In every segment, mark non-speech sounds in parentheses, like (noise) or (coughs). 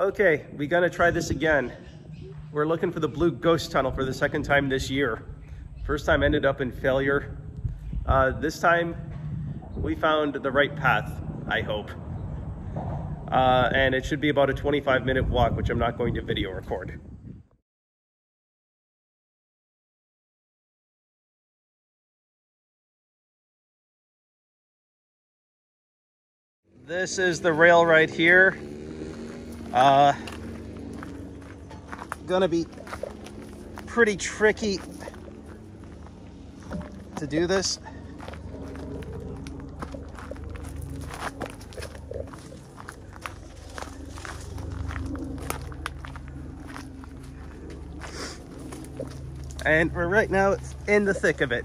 Okay, we gonna try this again. We're looking for the Blue Ghost Tunnel for the second time this year. First time ended up in failure. Uh, this time we found the right path, I hope. Uh, and it should be about a 25 minute walk, which I'm not going to video record. This is the rail right here. Uh, gonna be pretty tricky to do this. And we're right now it's in the thick of it.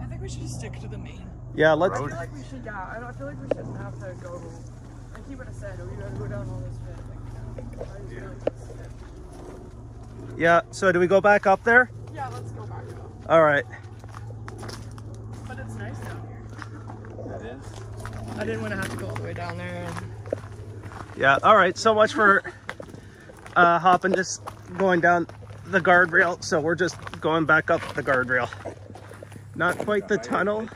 I think we should just stick to the main. Yeah, let's. I feel like we should, yeah, I, don't, I feel like we shouldn't have to go, like he would have said, we gotta go down all this bit. Like, I just feel like this bit. Yeah, so do we go back up there? Yeah, let's go back up. All right. But it's nice down here. It is. I didn't want to have to go all the way down there. And... Yeah, all right. So much for uh, hopping, just going down the guardrail. So we're just going back up the guardrail. Not quite the tunnel.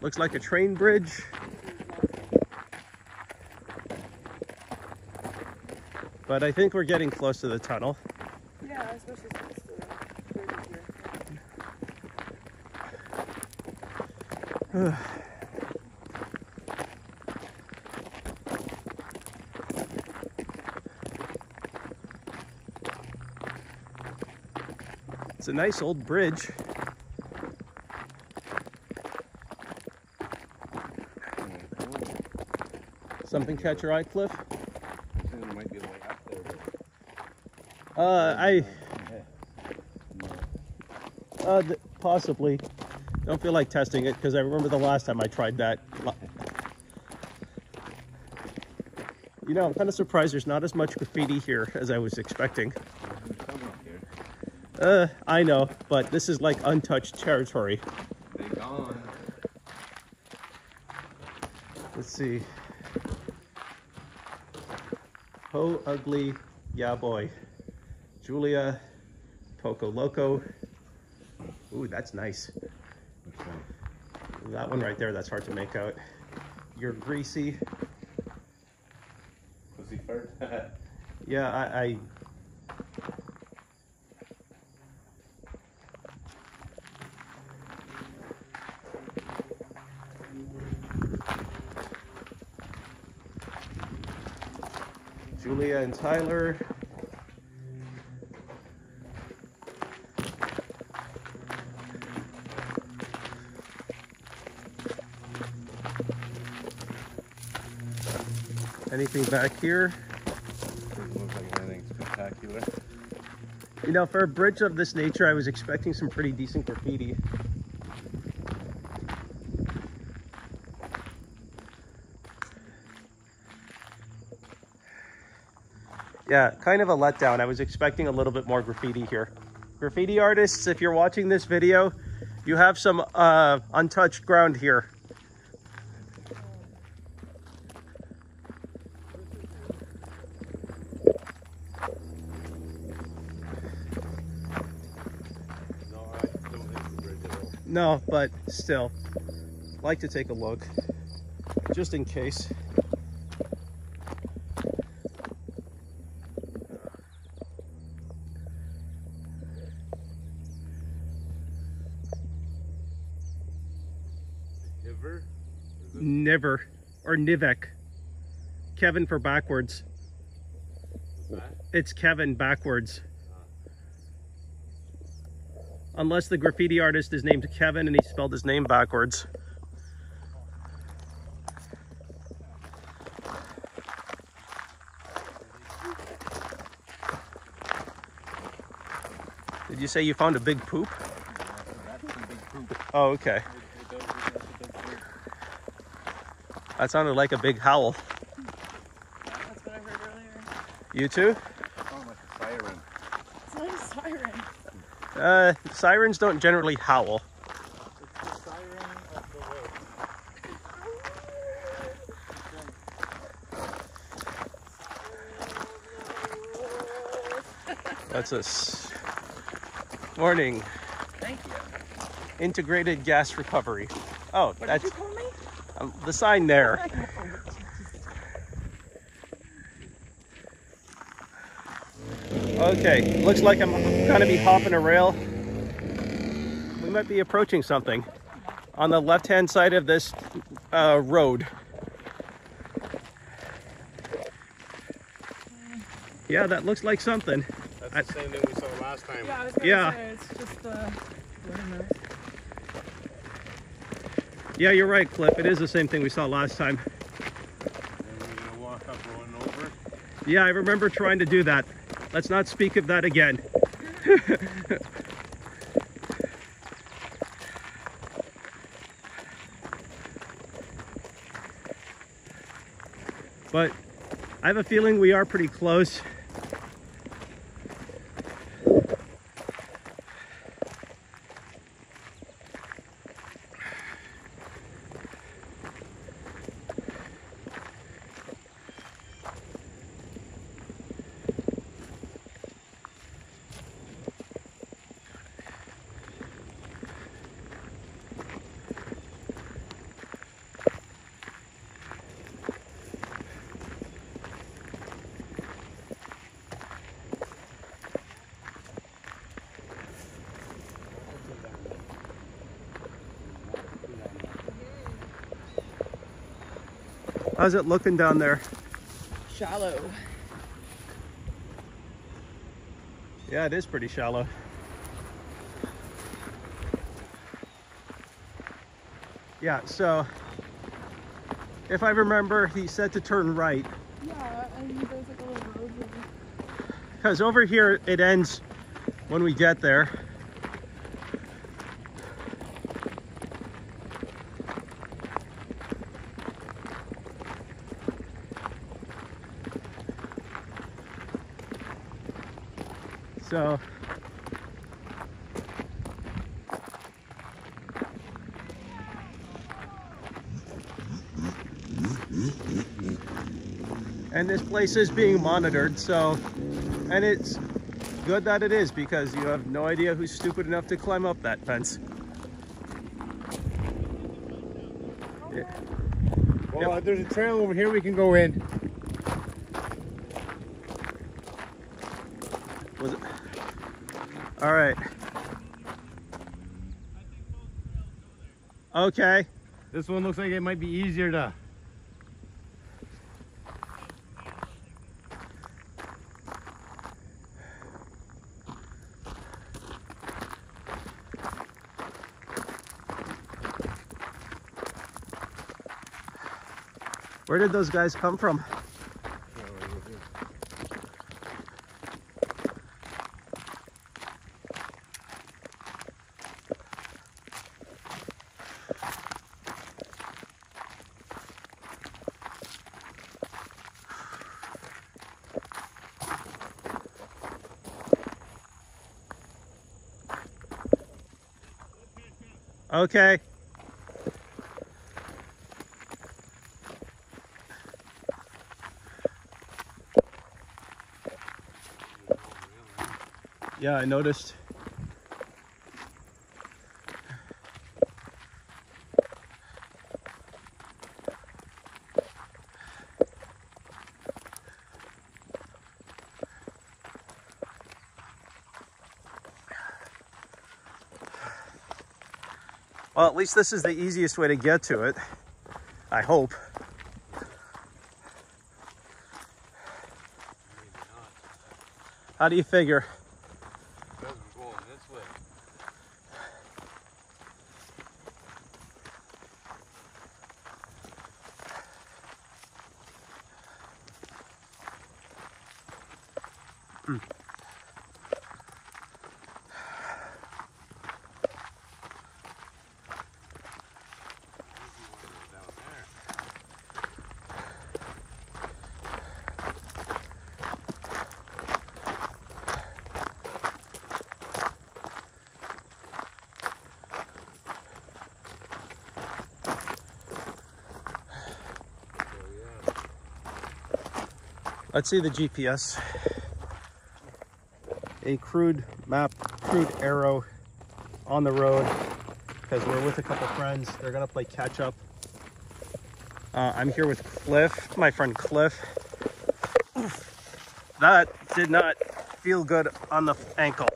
Looks like a train bridge. But I think we're getting close to the tunnel. Yeah, especially since the bridge is here. It's a nice old bridge. Something catch your eye, Cliff? I there might be a way up there. Uh, I uh, possibly don't feel like testing it because I remember the last time I tried that. You know, I'm kind of surprised there's not as much graffiti here as I was expecting. There's some up here. Uh, I know, but this is like untouched territory. They gone. Let's see. Ho ugly, yeah boy. Julia, Poco Loco. Ooh, that's nice. That one right there, that's hard to make out. You're greasy. Pussy fart. (laughs) Yeah, I, I Julia and Tyler. Anything back here? Like anything spectacular. You know, for a bridge of this nature, I was expecting some pretty decent graffiti. Yeah, kind of a letdown. I was expecting a little bit more graffiti here. Graffiti artists, if you're watching this video, you have some uh, untouched ground here. No, but still, like to take a look, just in case. Ever? Never. Or Nivek. Kevin for backwards. It's Kevin backwards. Unless the graffiti artist is named Kevin and he spelled his name backwards. Did you say you found a big poop? That's some big poop. Oh, okay. It- it does look like a big poop. That sounded like a big howl. That's what I heard earlier. You too? Sound like a siren. It's not a siren. Uh, sirens don't generally howl. It's the siren of the road. That's us. Warning, Thank you. integrated gas recovery. Oh, What that's the sign there. Okay, looks like I'm gonna be hopping a rail. We might be approaching something on the left-hand side of this uh, road. Yeah, that looks like something. That's the same thing we saw last time. Yeah, I was gonna Yeah. say it's just uh, windmills. Yeah, you're right, Cliff. It is the same thing we saw last time. Yeah, I remember trying to do that. Let's not speak of that again. (laughs) but I have a feeling we are pretty close. How's it looking down there? Shallow. Yeah, it is pretty shallow. Yeah, so if I remember, he said to turn right Yeah, and there's like a little road because over here it ends when we get there. So and this place is being monitored so and it's good that it is because you have no idea who's stupid enough to climb up that fence Yeah. Well, uh, there's a trail over here we can go in. was it all right okay This one looks like it might be easier to. Where did those guys come from? Okay Yeah, I noticed. Well, at least this is the easiest way to get to it. I hope. How do you figure? Let's see the GPS. A crude map, crude arrow on the road because we're with a couple friends. They're gonna play catch up. Uh, I'm here with Cliff, my friend Cliff. That did not feel good on the ankle.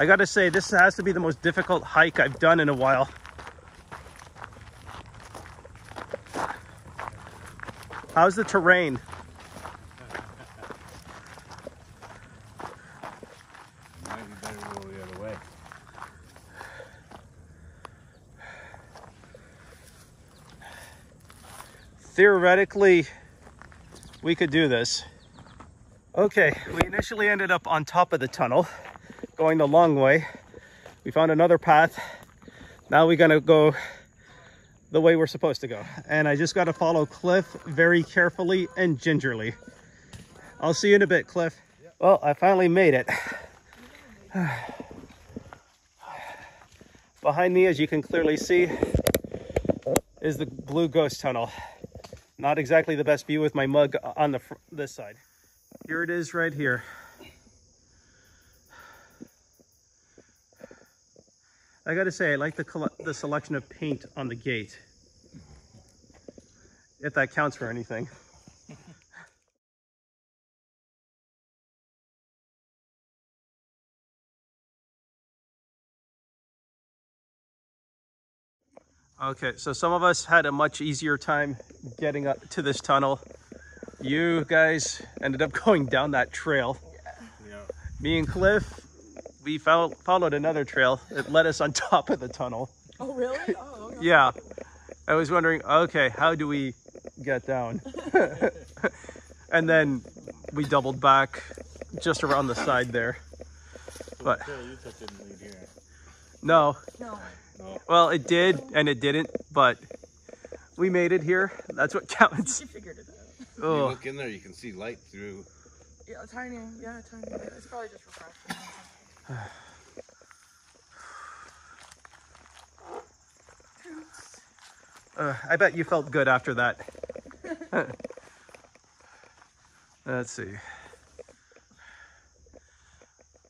I gotta say, this has to be the most difficult hike I've done in a while. How's the terrain? Might be better to go the other way. Theoretically, we could do this. Okay, we initially ended up on top of the tunnel, going the long way. We found another path. Now we're gonna go the way we're supposed to go. And I just gotta follow Cliff very carefully and gingerly. I'll see you in a bit, Cliff. Well, I finally made it. (sighs) Behind me, as you can clearly see, is the Blue Ghost Tunnel. Not exactly the best view with my mug on the this side. Here it is right here. I gotta say, I like the, the selection of paint on the gate. If that counts for anything. (laughs) Okay, so some of us had a much easier time getting up to this tunnel. You guys ended up (laughs) going down that trail. Yeah. Me and Cliff, we fol- followed another trail. that led us on (laughs) top of the tunnel. Oh, really? Oh, okay. Yeah. I was wondering, okay, how do we get down? (laughs) and then we doubled back just around the side there. But Still, you took didn't lead here. no, No. No. well, it did and it didn't, but we made it here. That's what (laughs) counts. She figured it out. Oh. You Oh, look in there, you can see light through. Yeah, tiny. Yeah, tiny. It's probably just refreshing. (sighs) uh, I bet you felt good after that. (laughs) Let's see.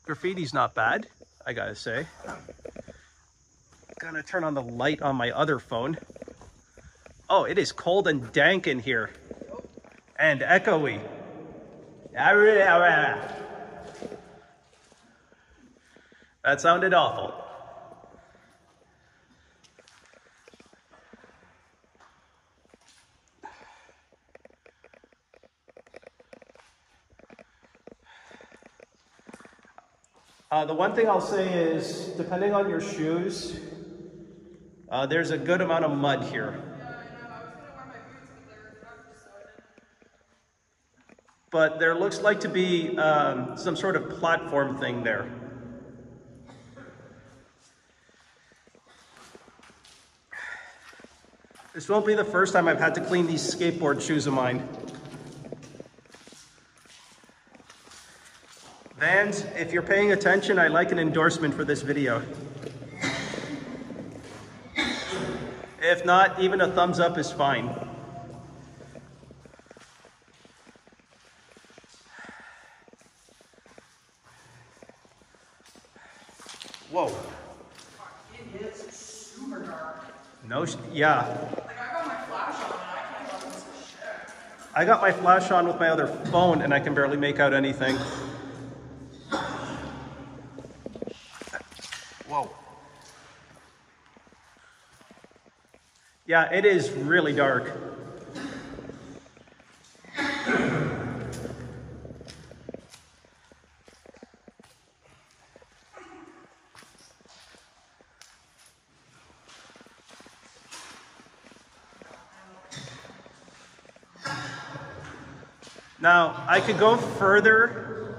Graffiti's not bad, I gotta say. Gonna turn on the light on my other phone. Oh, it is cold and dank in here. And echoey. That sounded awful. Uh, the one thing I'll say is, depending on your shoes, uh, there's a good amount of mud here. But there looks like to be um, some sort of platform thing there. This won't be the first time I've had to clean these skateboard shoes of mine. Vans, if you're paying attention, I like an endorsement for this video. If not, even a thumbs up is fine. Whoa. It is super dark. No, yeah. I got my flash on with my other phone and I can barely make out anything. Whoa. Yeah, it is really dark. Now, I could go further.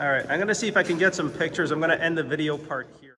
All right, I'm gonna see if I can get some pictures. I'm gonna end the video part here.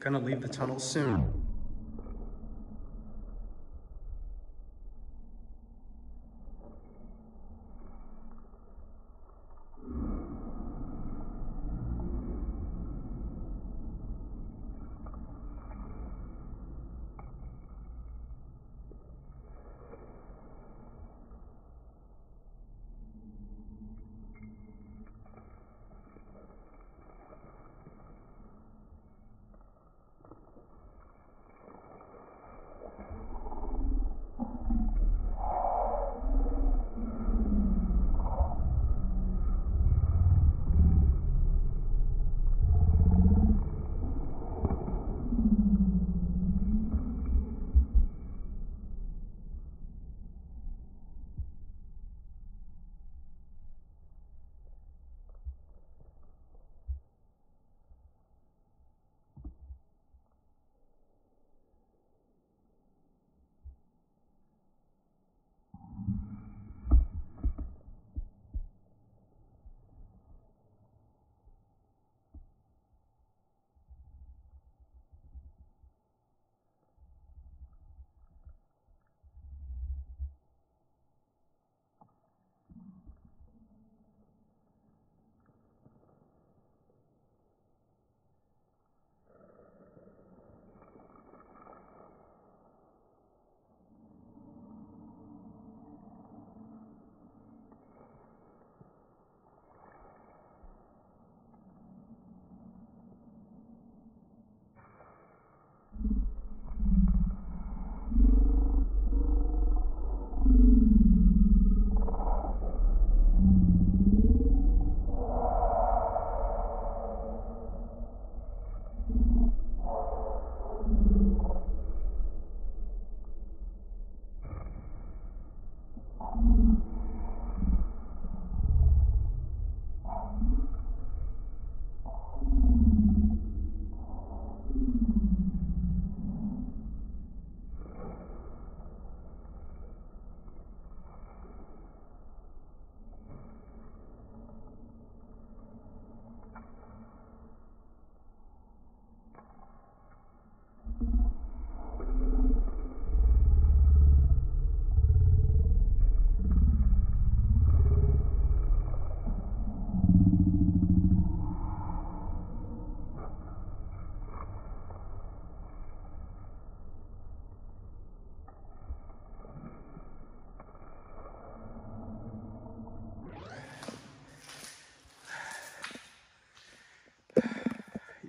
Gonna leave the tunnel soon.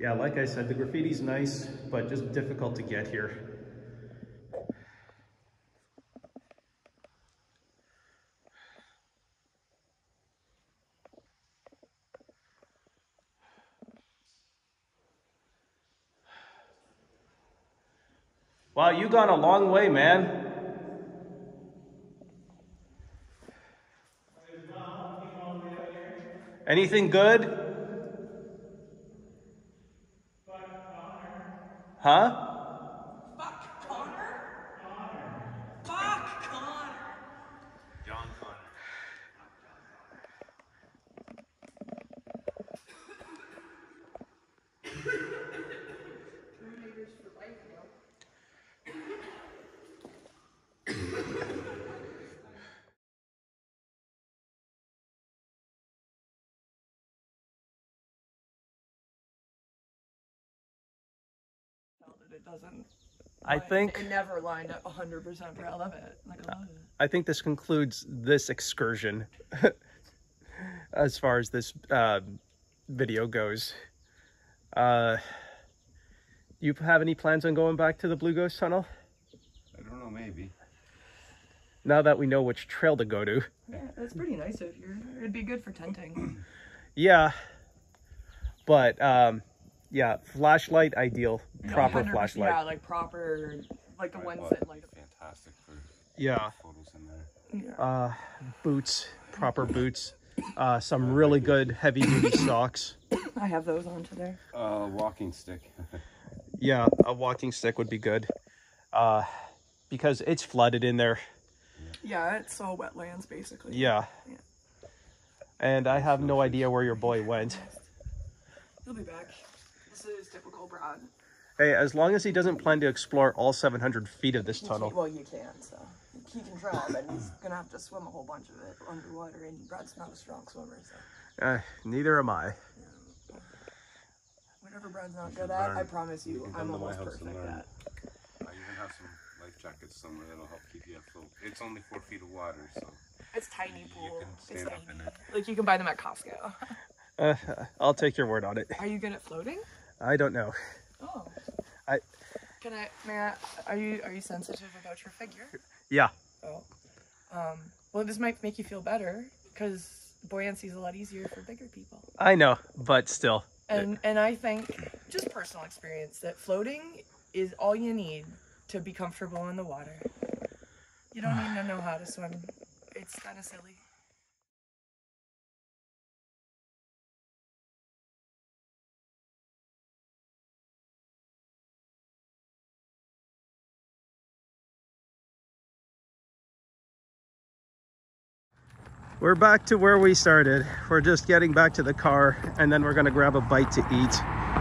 Yeah, like I said, the graffiti's nice, but just difficult to get here. Wow, you gone a long way, man. Anything good? Huh? Doesn't. I line- think it never lined up 100 percent but I love it. Like I love it. I think this concludes this excursion (laughs) as far as this uh, video goes. Uh, you have any plans on going back to the Blue Ghost Tunnel? I don't know, maybe. Now that we know which trail to go to. Yeah, that's pretty nice of you. It'd be good for tenting. (clears throat) Yeah, but um, yeah, flashlight ideal, proper flashlight. Yeah, like proper, like the Right, ones that light up. Fantastic for Yeah, photos in there. Yeah. uh, boots, proper (coughs) boots, uh, some really good heavy duty (coughs) socks. I have those on today. Uh, walking stick. (laughs) Yeah, a walking stick would be good. Uh, because it's flooded in there. Yeah, it's all wetlands basically. Yeah. Yeah. And I have no idea where your boy went. He'll be back. This is typical Brad. Hey, as long as he doesn't plan to explore all 700 feet of this He tunnel. well, you can, so he can try, but he's gonna have to swim a whole bunch of it underwater, and Brad's not a strong swimmer, so Uh, neither am I. whatever Brad's not should good at, I promise you, You I'm come to my almost house and perfect at. I even have some life jackets somewhere that'll help keep you afloat. It's only four feet of water, so It's tiny you pool. can It's stand up tiny. in it. Like you can buy them at Costco. Uh, (laughs) I'll take your word on it. Are you good at floating? I don't know. Oh. I- Can I? May I? Are you are you sensitive about your figure? Yeah. Oh. Um. Well, this might make you feel better because buoyancy is a lot easier for bigger people. I know, but still. And and I think just personal experience that floating is all you need to be comfortable in the water. You don't (sighs) need to know how to swim. It's kind of silly. We're back to where we started. We're just getting back to the car and then we're gonna grab a bite to eat.